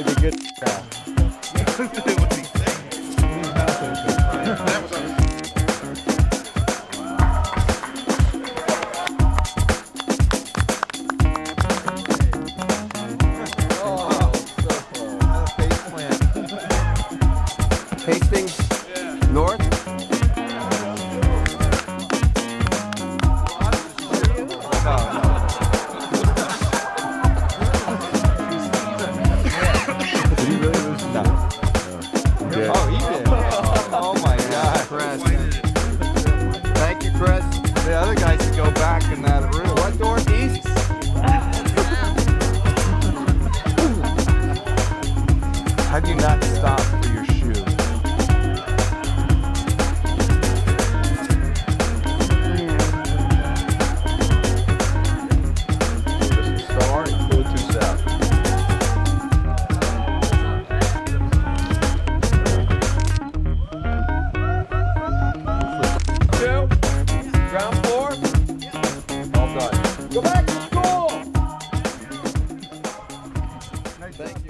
It's a good Yeah. Oh, he did. Oh, oh my God, Chris. Thank you, Chris. The other guys should go back in that room. What northeast? How do you not stop Go back to school! Nice Thank you.